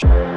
Sure.